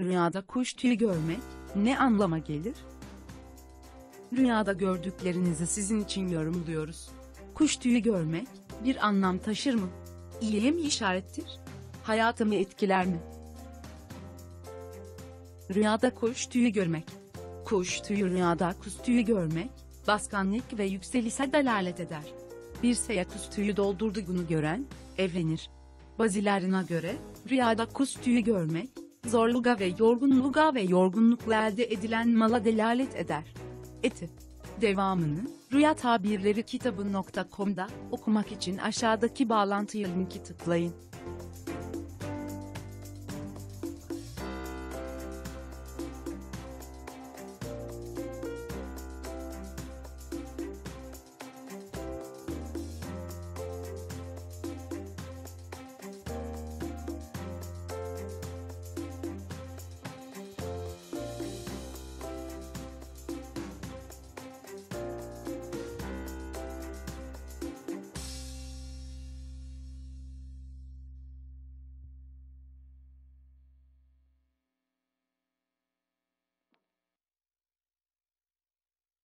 Rüyada kuş tüyü görmek ne anlama gelir? Rüyada gördüklerinizi sizin için yorumluyoruz. Kuş tüyü görmek bir anlam taşır mı? İyiye mi işarettir? Hayatımı etkiler mi? Rüyada kuş tüyü görmek. Kuş tüyü rüyada kuş tüyü görmek, baskanlık ve yükselişe dalalet eder. Bir seya kuş tüyü doldurduğunu gören, evlenir. Bazilerine göre, rüyada kuş tüyü görmek, zorluğa ve yorgunluğa ve yorgunlukla elde edilen mala delalet eder. Eti. Devamını, Rüya Tabirleri kitabı.com'da okumak için aşağıdaki bağlantıya linki tıklayın.